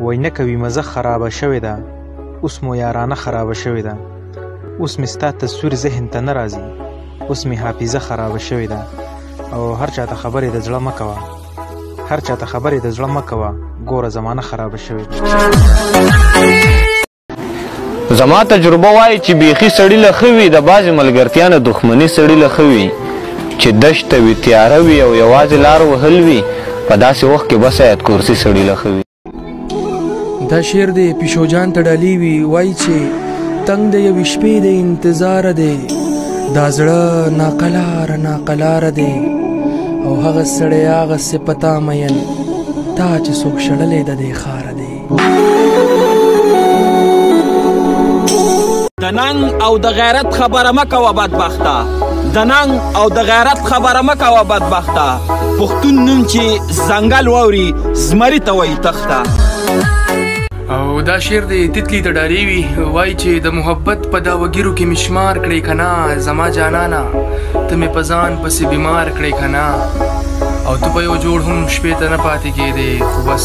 وای نه کوي مزه خرابه شوې ده اوس مو یارانه خرابه شوې ده اوس مې ستا تصویر ذهن ته نه راځي اوس مې حافظه خرابه شوې ده او هر چاته خبرې د زړه مه کوه هر چاته خبرې د زړه مه کوه ګوره زمانه خرابه شوې ده زما تجربه وایي چې بیخي سړی له ښه وي د بعضې ملګرتیا نه دښمني سړی له ښه وي چې دشته وي تیاره وي او یوازې لار وهل وي په داسې وخت کې بس ایت کورسي سړی له ښه وي دا شعر دی پیشو جان ته ډالي وي وایي چې تنګ د یوې شپې د انتظار دی دا زړه ناقلار ناقلار دی او هغه سړی هغه سپتا مین تا چې څوک شړلې د دې ښار د ننګ او د غیرت خبره مه کوه بدبخته د ننګ او د غیرت خبره مه کوه بدبخته پښتون نوم چې ځنګل واوري زمري ته وایي تخته او دا شعر دی تتلی ته ډاری وی وای چې د محبت په دا وګیرو کې مشمار کړې کنا زما جانانا ته مې پزان پسې بیمار کړې کنا او ته په یو جوړ هم شپې ته نه پاتې کېدې خو بس